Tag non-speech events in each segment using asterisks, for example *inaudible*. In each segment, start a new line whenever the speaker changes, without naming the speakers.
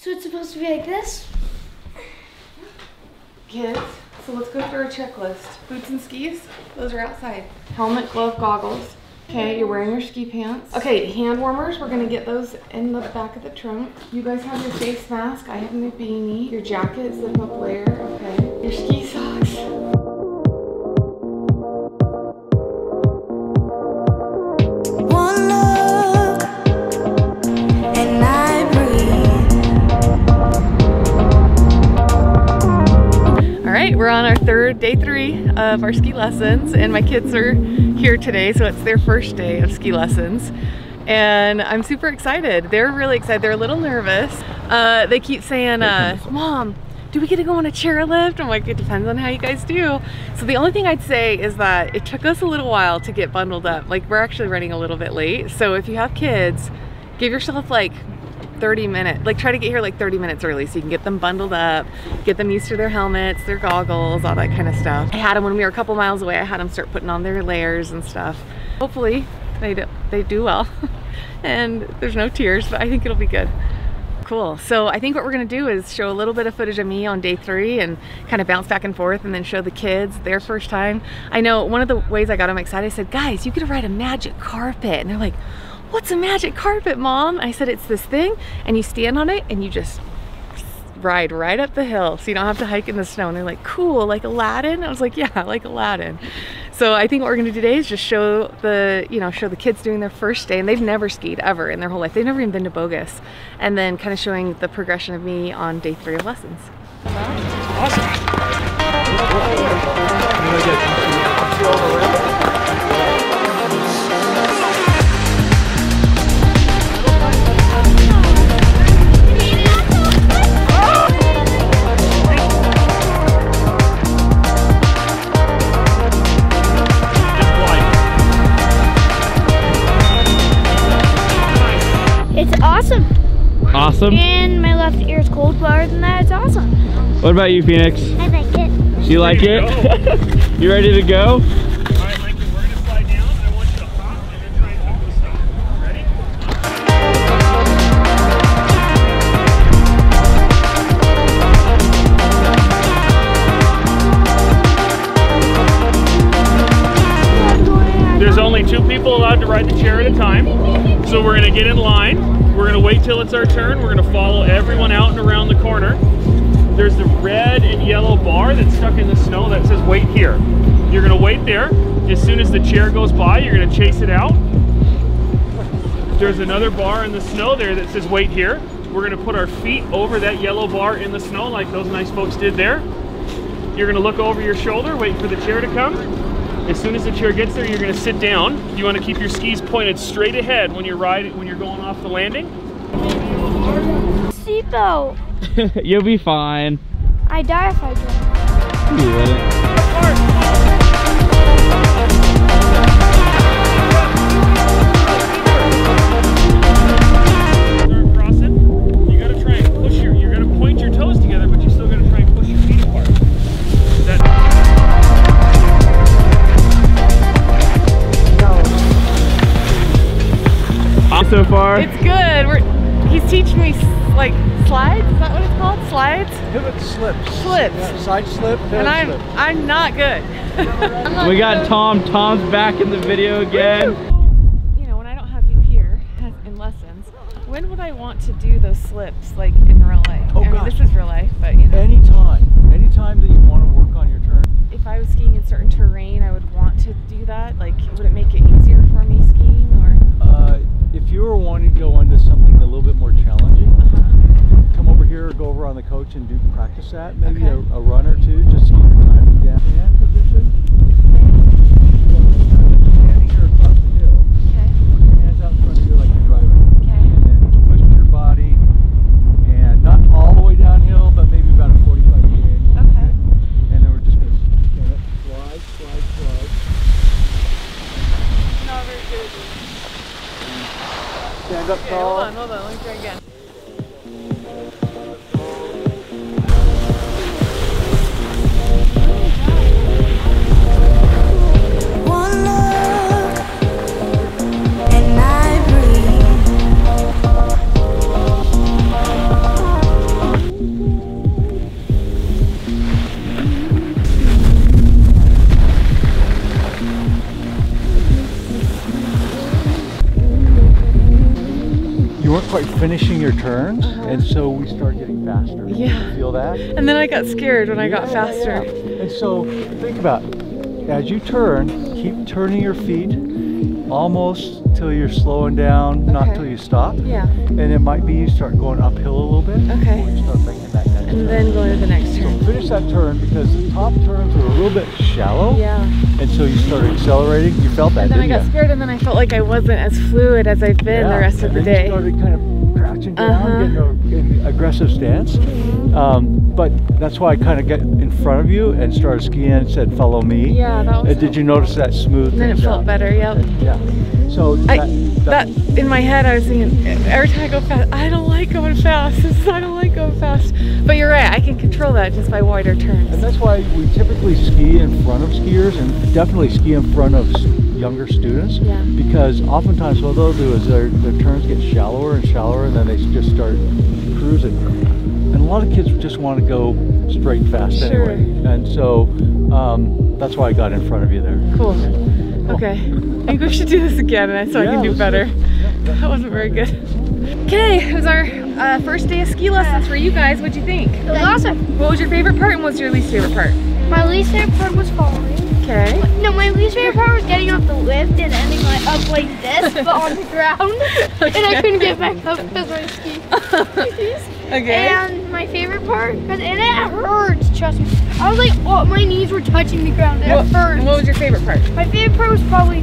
So it's supposed to be like this?
Kids, so let's go through our checklist. Boots and skis, those are outside. Helmet, glove, goggles. Okay, you're wearing your ski pants. Okay, hand warmers, we're gonna get those in the back of the trunk. You guys have your face mask, I have my beanie. Your jacket, zip up layer, okay. Your ski socks. Third, day three of our ski lessons and my kids are here today, so it's their first day of ski lessons. And I'm super excited. They're really excited. They're a little nervous. Uh, they keep saying, uh, Mom, do we get to go on a chairlift? I'm like, it depends on how you guys do. So the only thing I'd say is that it took us a little while to get bundled up. Like we're actually running a little bit late. So if you have kids, give yourself like 30 minutes, like try to get here like 30 minutes early so you can get them bundled up, get them used to their helmets, their goggles, all that kind of stuff. I had them when we were a couple miles away. I had them start putting on their layers and stuff. Hopefully they do, they do well *laughs* and there's no tears, but I think it'll be good. Cool. So I think what we're gonna do is show a little bit of footage of me on day three and kind of bounce back and forth and then show the kids their first time. I know one of the ways I got them excited, I said, guys, you to ride a magic carpet. And they're like, what's a magic carpet, mom? I said, it's this thing and you stand on it and you just ride right up the hill so you don't have to hike in the snow. And they're like, cool, like Aladdin? I was like, yeah, *laughs* like Aladdin. So I think what we're gonna do today is just show the, you know, show the kids doing their first day and they've never skied ever in their whole life. They've never even been to Bogus. And then kind of showing the progression of me on day three of lessons.
It's Awesome. And my left ear is cold, but other than that, it's awesome.
What about you, Phoenix?
I like it.
You like it? *laughs* you ready to go?
All right, Lincoln, we're gonna slide down. I want you to hop and then try and hold the stop. Ready? There's only two people allowed to ride the chair at a time. So we're gonna get in line. We're gonna wait till it's our turn. We're gonna follow everyone out and around the corner. There's the red and yellow bar that's stuck in the snow that says wait here. You're gonna wait there. As soon as the chair goes by, you're gonna chase it out. There's another bar in the snow there that says wait here. We're gonna put our feet over that yellow bar in the snow like those nice folks did there. You're gonna look over your shoulder, wait for the chair to come. As soon as the chair gets there, you're gonna sit down. You wanna keep your skis pointed straight ahead when you're riding, when you're going off the landing.
Seatbelt. *laughs*
You'll be fine.
I die if I don't.
You So far,
It's good. We're, he's teaching me like slides. Is that what it's called? Slides?
Pivot slips.
Slips.
Yeah, side slip, pivot
And I'm
slip.
I'm not good. *laughs* I'm not
we got
good.
Tom. Tom's back in the video again.
You know, when I don't have you here in lessons, when would I want to do those slips like in real life?
Oh,
I mean, this is real life, but you know,
Anytime, anytime that you want to work on your turn.
if I was skiing in certain terrain, I would want to do that. Like, would it make it easier
if you were wanting to go into something a little bit more challenging,
Uh-huh.
come over here or go over on the coach and do practice that. Maybe
Okay.
a, a run or two, just to get your timing down. Hand position. Standing here across the hill.
Okay.
Hands out in front of you like you're driving.
Okay.
And then twist your body, and not all the way downhill, but maybe about a 45 degree angle.
Okay.
And then we're just going to stand up, slide, slide, slide.
Not very good.
Stand up
Okay,
tall.
hold on, hold on. Let me try again.
Your turns, uh-huh. and so we start getting faster.
Yeah.
You feel that?
And then I got scared when I got
Yeah,
faster.
yeah. And so think about it. as you turn, keep turning your feet almost till you're slowing down, not
Okay.
till you stop.
Yeah.
And it might be you start going uphill a little bit.
Okay.
before you start that next
And then go to the next
So
turn.
finish that turn because the top turns are a little bit shallow.
Yeah.
And so you started accelerating. You felt that,
And then I got
you?
scared and then I felt like I wasn't as fluid as I've been the
Yeah,
rest of
and
the
then
day.
You started kind of crouching down, getting, a, getting aggressive stance. Um, but that's why I kind of got in front of you and started skiing and said, "Follow me."
Yeah, that was
Uh, did you notice that smooth?
And then it felt
out?
better, yep.
Yeah. So
I,
that,
that in my head, I was thinking every time I go fast, I don't like going fast. *laughs* I don't like going fast. But you're right, I can control that just by wider turns.
and that's why we typically ski in front of skiers and definitely ski in front of younger students.
Yeah.
Because oftentimes what they'll do is their, their turns get shallower and shallower and then they just start cruising. And a lot of kids just want to go straight fast
Sure.
anyway. And so um, that's why I got in front of you there.
Cool. Okay. I think we should do this again, and I so I can do better.
Yeah,
That wasn't very good. Okay, it was our uh, first day of ski lessons for you guys. What'd you think?
It was awesome.
What was your favorite part and what was your least favorite part?
My least favorite part was falling.
Okay.
No, my least favorite part was getting off the lift and ending like up like this, *laughs* but on the ground. And I couldn't get back up because my *laughs* skis.
Okay.
And my favorite part, cause it hurts. Trust me. I was like, oh, my knees were touching the ground. It
What,
hurts.
what was your favorite part?
My favorite part was probably,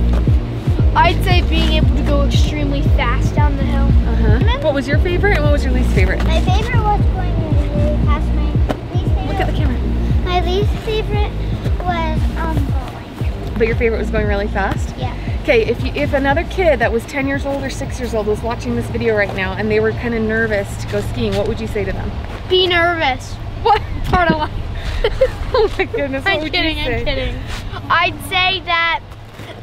I'd say, being able to go extremely fast down the hill.
Uh-huh. What was your favorite and what was your least favorite?
My favorite was going really, really fast. My least favorite,
Look at the camera.
my least favorite was um bowling.
But your favorite was going really fast?
Yeah.
Okay, if you, if another kid that was 10 years old or 6 years old was watching this video right now and they were kind of nervous to go skiing, what would you say to them?
Be nervous.
What?
Part of life. *laughs*
oh my goodness,
I'm kidding? I'm kidding. I'd say that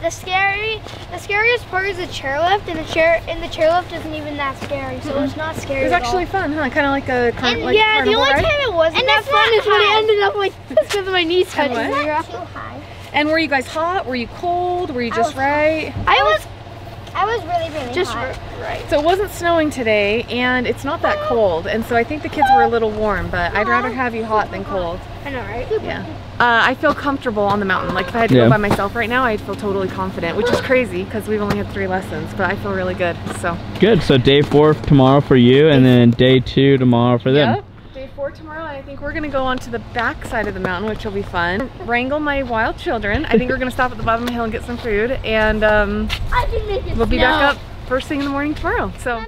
the scary, the scariest part is the chairlift, and the chair, and the chairlift isn't even that scary, so it's not scary.
It was actually
all.
fun, huh? Kind of like a car-
And
like
yeah, the only
ride.
time it wasn't
And
that fun is when it
high.
ended up like this because of my knees touching
what?
the ground.
Too high.
And were you guys hot? Were you cold? Were you just right?
I was
I was really, really
just
hot.
right.
So it wasn't snowing today and it's not that cold. And so I think the kids were a little warm, but I'd rather have you hot than cold.
I know, right?
Yeah. Uh, I feel comfortable on the mountain. Like if I had to
Yeah.
go by myself right now, I'd feel totally confident, which is crazy because we've only had three lessons, but I feel really good. So.
Good. So day four tomorrow for you, and then day two tomorrow for them.
Yep. Day four tomorrow, and I think we're gonna go onto the back side of the mountain, which will be fun. Wrangle my wild children. I think we're gonna stop at the bottom of the hill and get some food, and um,
I can make it
we'll be
snow.
back up first thing in the morning tomorrow. So.
Mama.